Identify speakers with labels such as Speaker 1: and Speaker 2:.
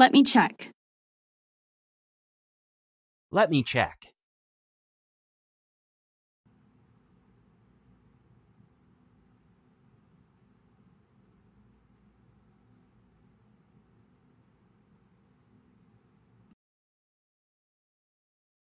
Speaker 1: Let me check.
Speaker 2: Let me check.